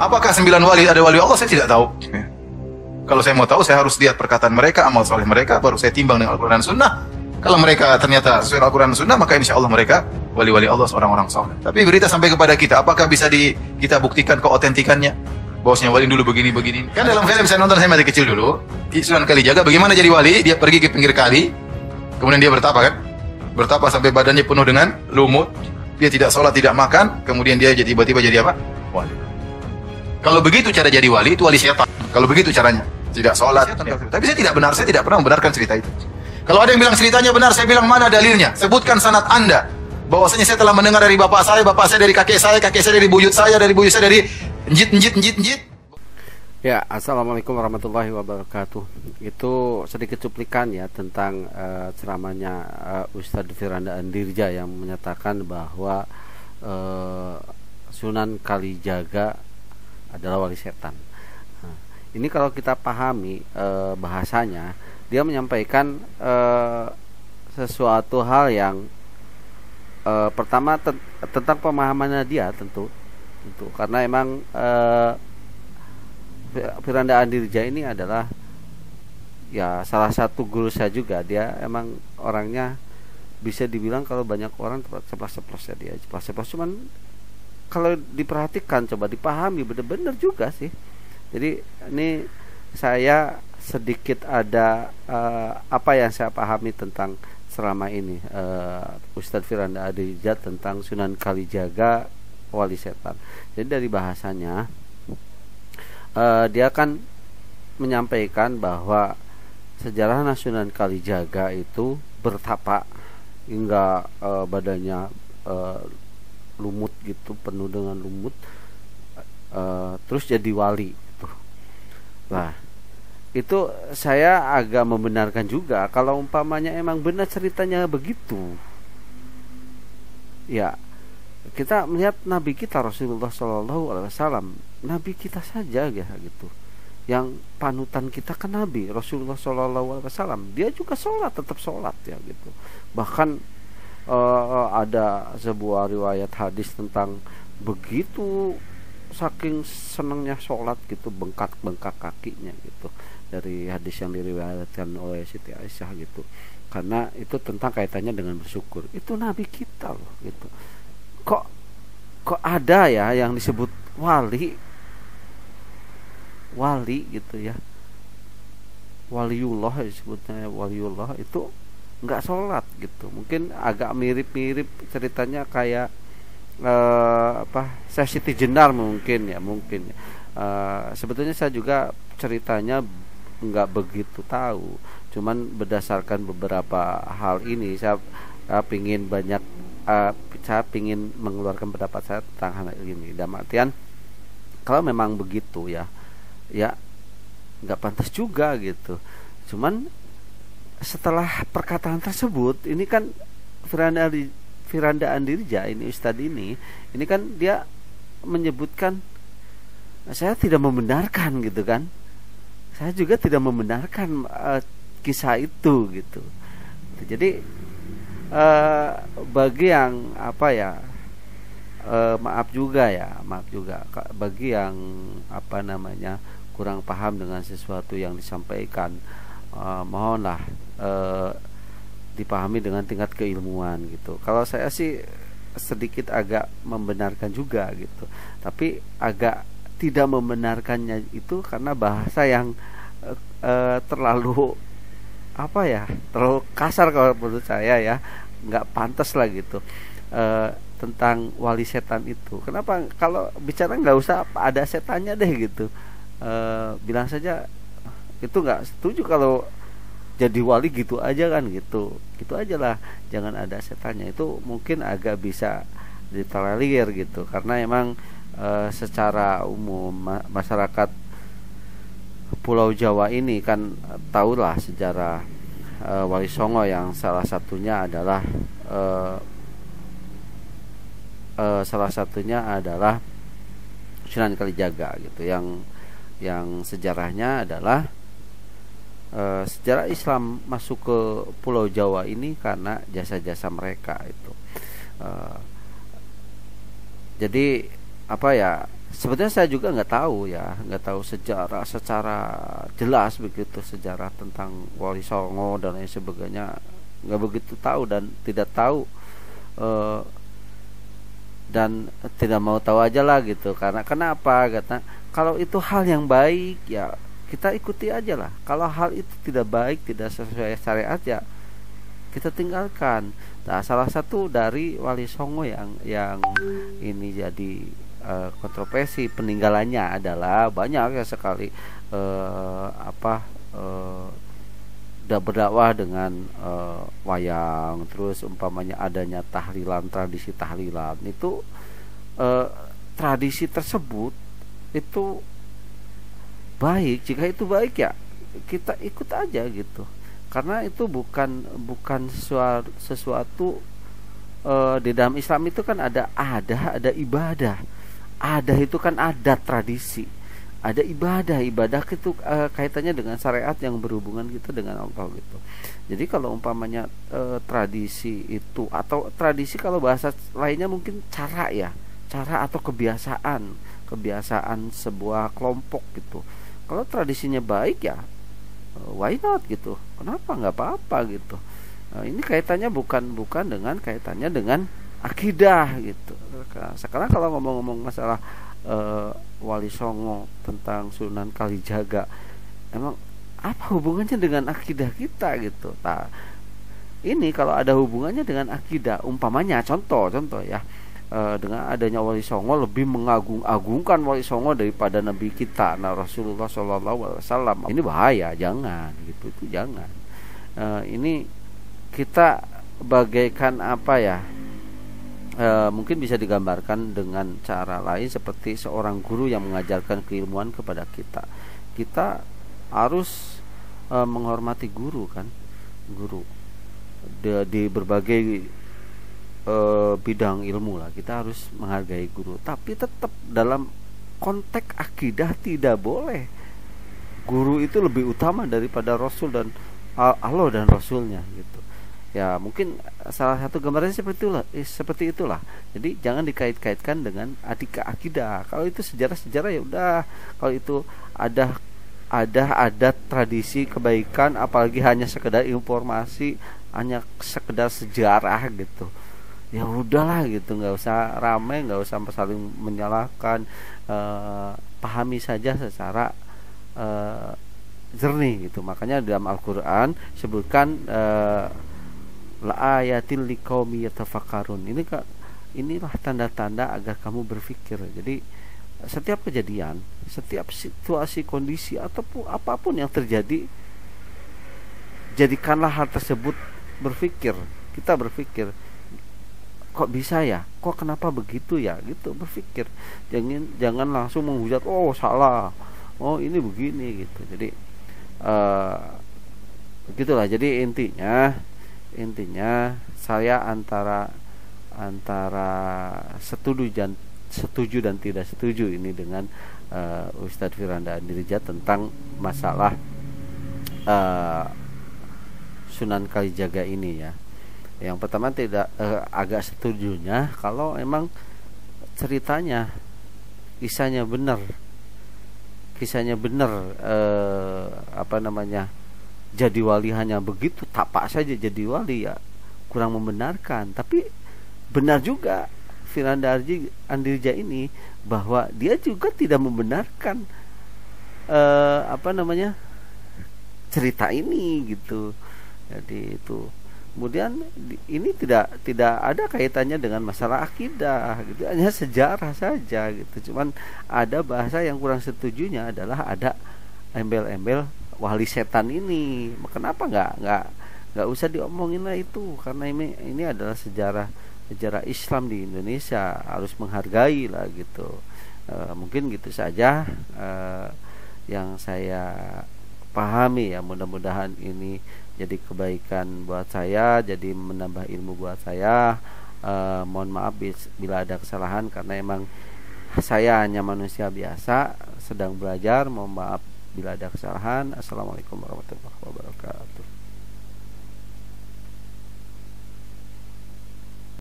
Apakah sembilan wali ada wali Allah? Saya tidak tahu. Ya. Kalau saya mau tahu, saya harus lihat perkataan mereka, amal soleh mereka, baru saya timbang dengan Al-Quran Sunnah. Kalau mereka ternyata sesuai Al-Quran Sunnah, maka insya Allah mereka wali-wali Allah seorang orang soleh. Tapi berita sampai kepada kita, apakah bisa di, kita buktikan keotentikannya? Bosnya wali dulu begini-begini. Kan dalam film saya nonton saya masih kecil dulu, Sunan Kalijaga, bagaimana jadi wali? Dia pergi ke pinggir kali, kemudian dia bertapa kan? Bertapa sampai badannya penuh dengan lumut. Dia tidak sholat, tidak makan, kemudian dia tiba-tiba jadi apa? Wali. Kalau begitu cara jadi wali, itu wali setan. Kalau begitu caranya, tidak sholat. Ya. Tapi saya tidak benar, saya tidak pernah membenarkan cerita itu. Kalau ada yang bilang ceritanya benar, saya bilang mana dalilnya? Sebutkan sanat Anda. Bahwasanya saya telah mendengar dari bapak saya, bapak saya dari kakek saya, kakek saya dari buyut saya, dari buyut saya dari njit, njit, njit, njit. Ya, assalamualaikum warahmatullahi wabarakatuh. Itu sedikit cuplikan ya tentang uh, ceramahnya uh, Ustadz Firanda Andirja yang menyatakan bahwa uh, Sunan Kalijaga adalah wali setan. Nah, ini kalau kita pahami uh, bahasanya, dia menyampaikan uh, sesuatu hal yang uh, pertama tentang pemahamannya dia tentu, tentu. Karena emang uh, Firanda Andirja ini adalah ya salah satu guru saya juga. Dia emang orangnya bisa dibilang kalau banyak orang ceplas-ceplos ya dia. Ceplas-ceplos cuman kalau diperhatikan coba dipahami benar-benar juga sih. Jadi ini saya sedikit ada uh, apa yang saya pahami tentang selama ini. Uh, Ustadz Firanda Adija tentang Sunan Kalijaga wali setan. Jadi dari bahasanya uh, dia akan menyampaikan bahwa sejarah Nasional Kalijaga itu bertapa. Hingga uh, badannya uh, lumut gitu penuh dengan lumut uh, terus jadi wali gitu. Nah, itu saya agak membenarkan juga kalau umpamanya emang benar ceritanya begitu. Ya, kita melihat nabi kita Rasulullah Shallallahu alaihi wasallam nabi kita saja ya gitu yang panutan kita kan nabi Rasulullah Shallallahu Alaihi Wasallam dia juga sholat tetap sholat ya gitu bahkan uh, ada sebuah riwayat hadis tentang begitu saking senangnya sholat gitu bengkak bengkak kakinya gitu dari hadis yang diriwayatkan oleh Siti Aisyah gitu. Karena itu tentang kaitannya dengan bersyukur. Itu nabi kita loh gitu. Kok kok ada ya yang disebut wali? Wali gitu ya. Waliullah disebutnya waliullah itu nggak sholat gitu. Mungkin agak mirip-mirip ceritanya kayak uh, apa saya Siti Jenar mungkin ya mungkin. Uh, sebetulnya saya juga ceritanya nggak begitu tahu. Cuman berdasarkan beberapa hal ini saya, saya pingin banyak uh, saya pingin mengeluarkan pendapat saya tentang hal ini. Dalam artian kalau memang begitu ya ya nggak pantas juga gitu. Cuman setelah perkataan tersebut ini kan Firanda Firanda Andirja ini Ustadz ini ini kan dia menyebutkan saya tidak membenarkan gitu kan. Saya juga tidak membenarkan uh, kisah itu gitu. Jadi uh, bagi yang apa ya uh, maaf juga ya maaf juga bagi yang apa namanya kurang paham dengan sesuatu yang disampaikan uh, mohonlah uh, dipahami dengan tingkat keilmuan gitu. Kalau saya sih sedikit agak membenarkan juga gitu. Tapi agak tidak membenarkannya itu karena bahasa yang uh, terlalu apa ya terlalu kasar kalau menurut saya ya. Nggak pantas lah gitu uh, tentang wali setan itu. Kenapa? Kalau bicara nggak usah ada setannya deh gitu. Uh, bilang saja itu nggak setuju kalau jadi wali gitu aja kan gitu. Gitu aja lah jangan ada setannya itu mungkin agak bisa ditolerir gitu karena emang e, secara umum ma masyarakat Pulau Jawa ini kan tahulah sejarah e, Wali Songo yang salah satunya adalah e, e, salah satunya adalah Sunan Kalijaga gitu. Yang yang sejarahnya adalah e, sejarah Islam masuk ke Pulau Jawa ini karena jasa-jasa mereka itu. E, jadi apa ya sebetulnya saya juga nggak tahu ya nggak tahu sejarah secara jelas begitu sejarah tentang Wali Songo dan lain sebagainya nggak begitu tahu dan tidak tahu uh, dan tidak mau tahu aja lah gitu karena kenapa kata kalau itu hal yang baik ya kita ikuti aja lah. Kalau hal itu tidak baik tidak sesuai syariat ya kita tinggalkan. Nah salah satu dari Wali Songo yang yang ini jadi uh, kontroversi peninggalannya adalah banyak ya sekali uh, apa uh, berdakwah dengan uh, wayang terus umpamanya adanya tahlilan tradisi tahlilan. Itu uh, tradisi tersebut itu baik jika itu baik ya kita ikut aja gitu. Karena itu bukan bukan sesuatu, sesuatu uh, di dalam Islam itu kan ada ada ada ibadah. Ada itu kan adat tradisi. Ada ibadah ibadah itu uh, kaitannya dengan syariat yang berhubungan gitu dengan Allah gitu. Jadi kalau umpamanya uh, tradisi itu atau tradisi kalau bahasa lainnya mungkin cara ya cara atau kebiasaan kebiasaan sebuah kelompok gitu kalau tradisinya baik ya uh, why not gitu? Kenapa? Nggak apa-apa gitu. Uh, ini kaitannya bukan bukan dengan kaitannya dengan akidah gitu. Sekarang kalau ngomong-ngomong masalah uh, Wali Songo tentang Sunan Kalijaga emang apa hubungannya dengan akidah kita gitu? Nah ini kalau ada hubungannya dengan akidah umpamanya contoh contoh ya uh, dengan adanya Wali Songo lebih mengagung-agungkan Wali Songo daripada Nabi kita nah Rasulullah Wasallam. Ini bahaya jangan gitu itu jangan. Uh, ini kita bagaikan apa ya? E, mungkin bisa digambarkan dengan cara lain seperti seorang guru yang mengajarkan keilmuan kepada kita. Kita harus menghormati guru kan, guru. Di, di berbagai e, bidang ilmu lah. Kita harus menghargai guru, tapi tetap dalam konteks akidah tidak boleh. Guru itu lebih utama daripada Rasul dan Allah dan Rasulnya gitu. Ya mungkin salah satu gambarannya seperti itulah eh, seperti itulah. Jadi jangan dikait-kaitkan dengan adika akidah. Kalau itu sejarah-sejarah ya udah. Kalau itu ada ada adat tradisi kebaikan apalagi hanya sekedar informasi hanya sekedar sejarah gitu ya udahlah gitu nggak usah ramai nggak usah saling menyalahkan. Uh, pahami saja secara uh, jernih gitu. Makanya dalam Al-Quran sebutkan uh, la ayatin liqaumi yatafakkarun. Ini kak inilah tanda-tanda agar kamu berpikir. Jadi setiap kejadian setiap situasi kondisi ataupun apa pun yang terjadi jadikanlah hal tersebut berpikir. Kita berpikir kok bisa ya? Kok kenapa begitu ya? Gitu berpikir. Jangan jangan langsung menghujat oh salah. Oh ini begini gitu. Jadi uh, begitulah. Jadi intinya intinya saya antara antara setuju dan setuju dan tidak setuju ini dengan uh, Ustadz Firanda Andirja tentang masalah uh, Sunan Kalijaga ini ya. Yang pertama tidak uh, agak setujunya kalau emang ceritanya kisahnya benar. Kisahnya benar uh, apa namanya jadi wali hanya begitu tapak saja jadi wali ya kurang membenarkan. Tapi benar juga Firanda Andirja ini bahwa dia juga tidak membenarkan uh, apa namanya cerita ini gitu. Jadi itu kemudian ini tidak tidak ada kaitannya dengan masalah akidah gitu. Hanya sejarah saja gitu. Cuman ada bahasa yang kurang setujunya adalah ada embel-embel wali setan ini. Kenapa nggak nggak nggak usah diomongin lah itu? Karena ini ini adalah sejarah sejarah Islam di Indonesia. Harus menghargai lah gitu. E, mungkin gitu saja e, yang saya pahami ya. Mudah-mudahan ini jadi kebaikan buat saya jadi menambah ilmu buat saya. E, mohon maaf bila ada kesalahan karena emang saya hanya manusia biasa sedang belajar. Mohon maaf Bila ada kesalahan, Assalamualaikum warahmatullahi wabarakatuh.